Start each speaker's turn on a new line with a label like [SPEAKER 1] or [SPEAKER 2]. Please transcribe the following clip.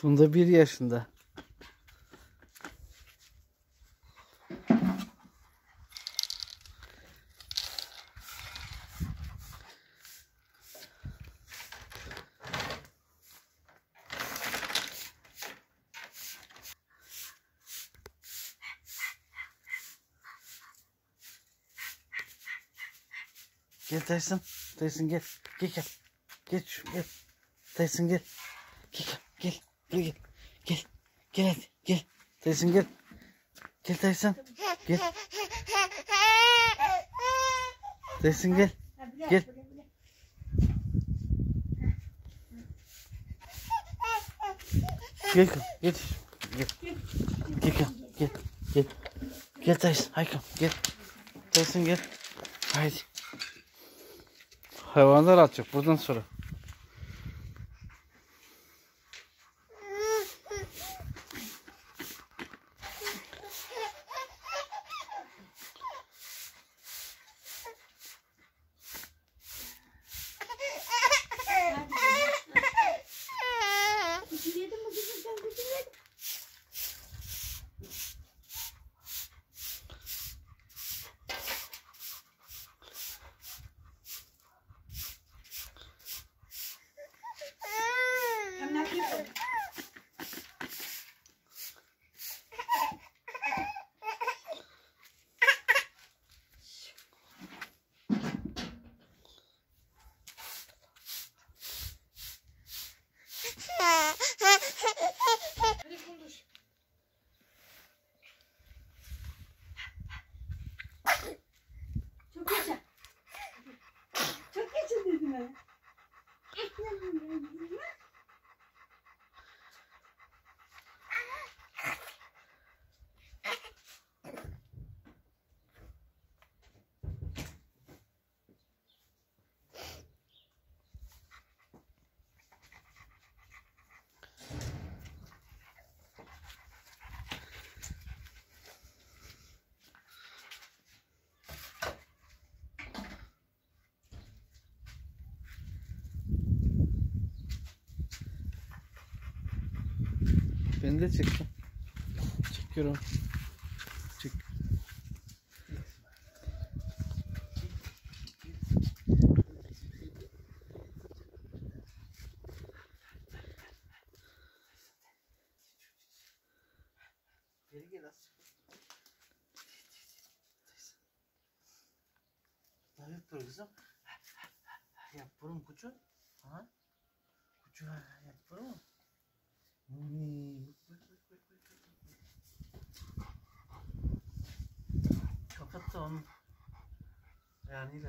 [SPEAKER 1] Funda bir yaşında. Gel Tyson. Tyson gel. Gel gel. Gel gel. Tyson gel. Gel gel. Gel gel. Gel. Gel hadi. Gel. Tyson gel. Gel Tyson. Gel. Tyson gel. Gel. Gel. Gel. Gel. Gel gel. Gel. Gel. Gel Tyson. Haykam gel. Tyson gel. Haydi. Hayvanlar atacak buradan sonra. Beni de çektim. Çekiyorum. Çek. Geri gel az. Ne yapıyor kızım? Yap burun kucu. Ha? Kucu yap burun. 문이 저것 좀 아니래.